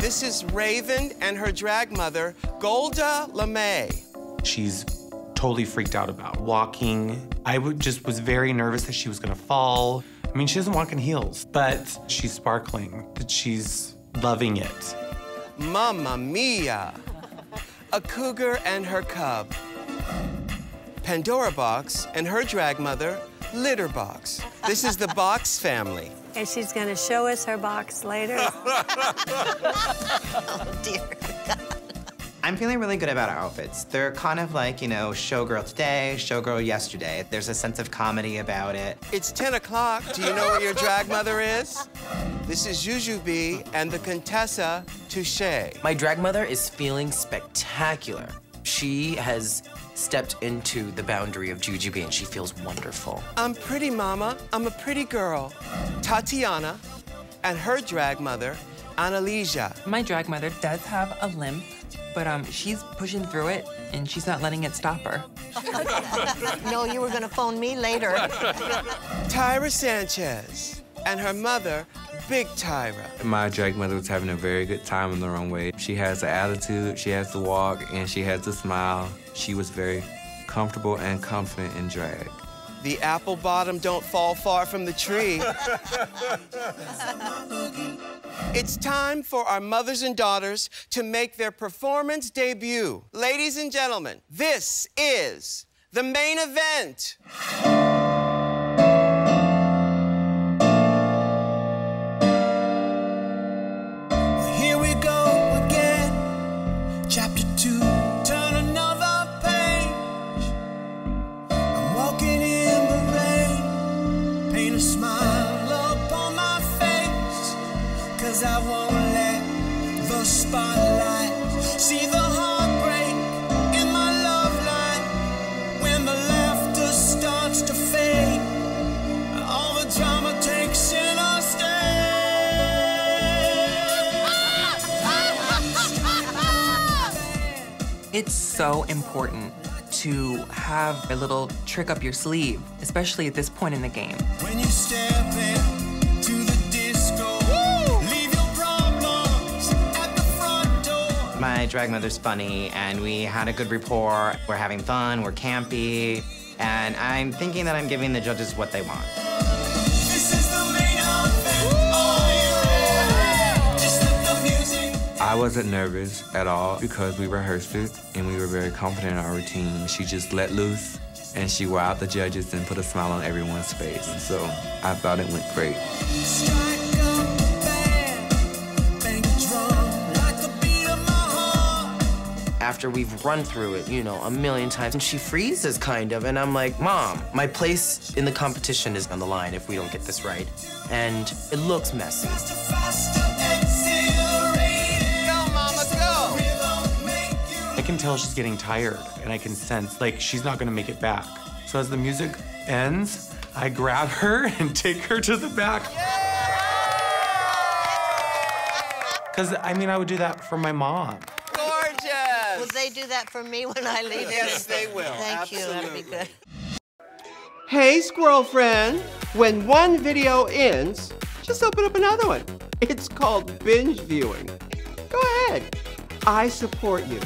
This is Raven and her drag mother, Golda LeMay. She's totally freaked out about walking. I would, just was very nervous that she was gonna fall. I mean, she doesn't walk in heels, but she's sparkling, that she's loving it. Mamma mia! A cougar and her cub. Pandora Boxx and her drag mother, Litter Box. This is the Box family. And she's going to show us her box later. oh, dear I'm feeling really good about our outfits. They're kind of like, you know, showgirl today, showgirl yesterday. There's a sense of comedy about it. It's 10 o'clock. Do you know where your drag mother is? This is Jujubee and the Contessa Touche. My drag mother is feeling spectacular. She has stepped into the boundary of Jujubee and she feels wonderful. I'm pretty, Mama. I'm a pretty girl. Tatianna and her drag mother, Annalisia. My drag mother does have a limp, but um, she's pushing through it and she's not letting it stop her. no, you were gonna phone me later. Tyra Sanchez and her mother, Big Tyra. My drag mother was having a very good time in the runway. She has the attitude, she has the walk, and she has the smile. She was very comfortable and confident in drag. The apple bottom don't fall far from the tree. it's time for our mothers and daughters to make their performance debut. Ladies and gentlemen, this is the main event. It's so important to have a little trick up your sleeve, especially at this point in the game. My drag mother's funny, and we had a good rapport. We're having fun, we're campy, and I'm thinking that I'm giving the judges what they want. I wasn't nervous at all because we rehearsed it and we were very confident in our routine. She just let loose and she wowed the judges and put a smile on everyone's face. So I thought it went great. After we've run through it, you know, a million times, and she freezes kind of, and I'm like, Mom, my place in the competition is on the line if we don't get this right. And it looks messy. Tell she's getting tired, and I can sense, like, she's not gonna make it back. So as the music ends, I grab her and take her to the back. Because, I mean, I would do that for my mom. Gorgeous! Will they do that for me when I leave? Yes, they will. Thank Absolutely. you, that'll be good. Hey, squirrel friend. When one video ends, just open up another one. It's called binge viewing. Go ahead. I support you.